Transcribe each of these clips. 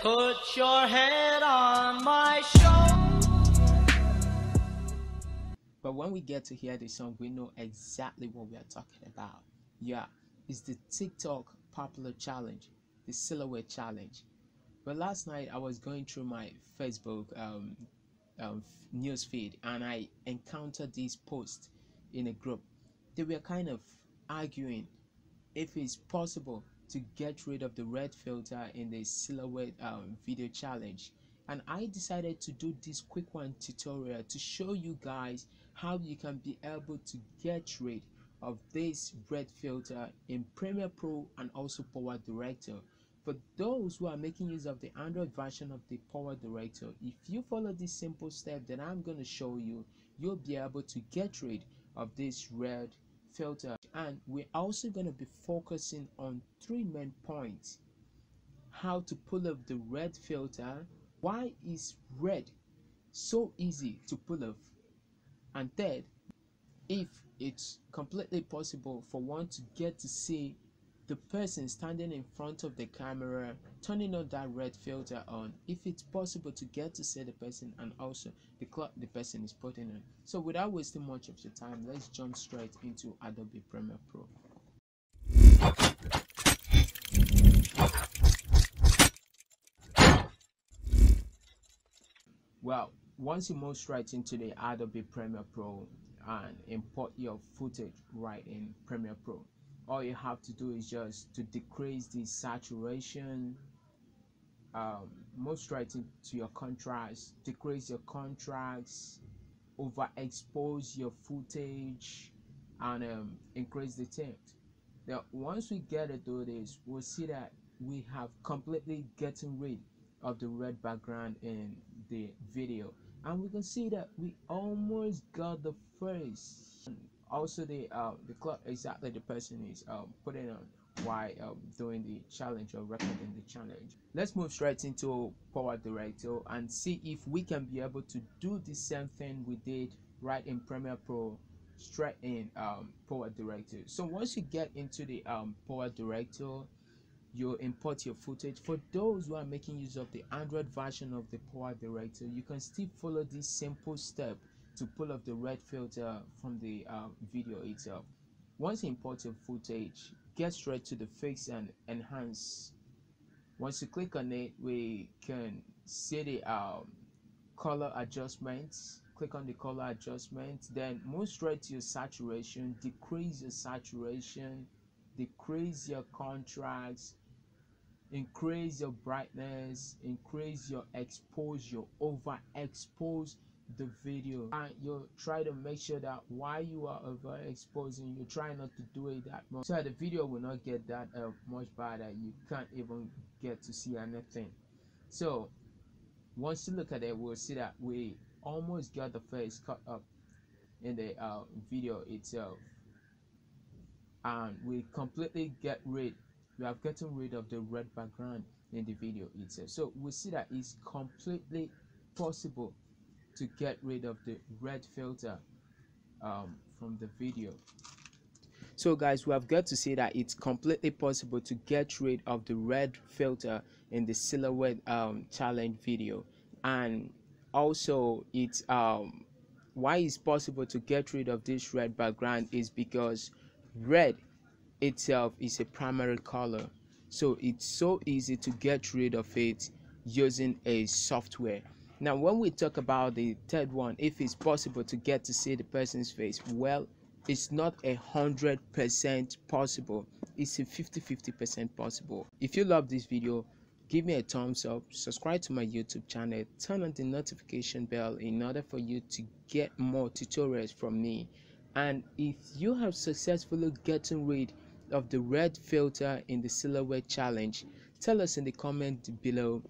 Put your head on my shoulder. But when we get to hear the song, we know exactly what we are talking about. Yeah, it's the TikTok popular challenge, the silhouette challenge. But last night I was going through my Facebook um, um, news feed and I encountered this post in a group. They were kind of arguing if it's possible to get rid of the red filter in the silhouette um, video challenge and I decided to do this quick one tutorial to show you guys how you can be able to get rid of this red filter in Premiere Pro and also Power Director. For those who are making use of the Android version of the Power Director, if you follow this simple step that I'm going to show you, you'll be able to get rid of this red filter and we're also going to be focusing on three main points. How to pull off the red filter. Why is red so easy to pull off? And third if it's completely possible for one to get to see the person standing in front of the camera turning on that red filter on if it's possible to get to see the person and also the clock the person is putting on. So without wasting much of your time let's jump straight into adobe premiere pro. Well once you move straight into the adobe premiere pro and import your footage right in premiere pro all you have to do is just to decrease the saturation um, move straight into your contrast decrease your contrast overexpose your footage and um, increase the tint now once we get it do this we'll see that we have completely getting rid of the red background in the video. And we can see that we almost got the face also the uh, the club exactly the person is um, putting on why um, doing the challenge or recording the challenge. Let's move straight into power director and see if we can be able to do the same thing we did right in premiere pro straight in um, power director. So once you get into the um, power director you import your footage. For those who are making use of the android version of the power director you can still follow this simple step to pull off the red filter from the uh, video itself. Once you import your footage get straight to the fix and enhance. Once you click on it we can see the um, color adjustments. Click on the color adjustment then move straight to your saturation. Decrease your saturation. Decrease your contrast. Increase your brightness. Increase your exposure overexpose the video. And you try to make sure that while you are overexposing you try not to do it that much. So the video will not get that uh, much bad that you can't even get to see anything. So once you look at it we'll see that we almost got the face cut up in the uh, video itself. And we completely get rid we have gotten rid of the red background in the video itself. So we see that it's completely possible to get rid of the red filter um, from the video. So guys we have got to see that it's completely possible to get rid of the red filter in the silhouette um, challenge video. And also it's um, why it's possible to get rid of this red background is because red itself is a primary color. So it's so easy to get rid of it using a software now when we talk about the third one if it's possible to get to see the person's face well it's not a hundred percent possible. It's a 50 50 percent possible. If you love this video give me a thumbs up subscribe to my youtube channel turn on the notification bell in order for you to get more tutorials from me. And if you have successfully gotten rid of the red filter in the silhouette challenge tell us in the comment below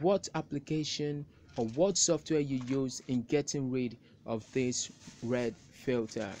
what application or what software you use in getting rid of this red filter